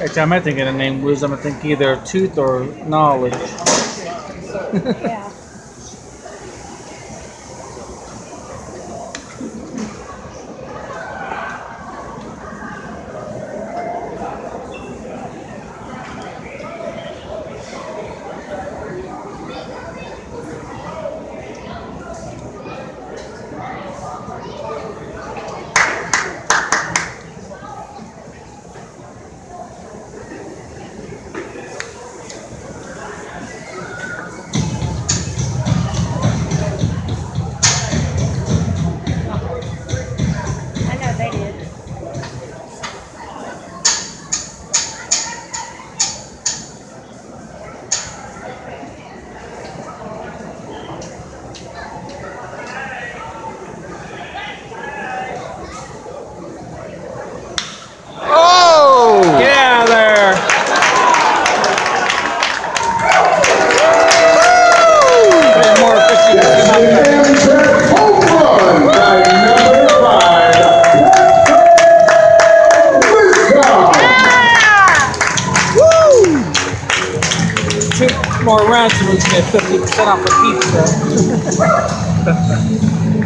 Every time I think of the name wisdom, I'm think either tooth or knowledge. yeah. More we can get 50% off the pizza.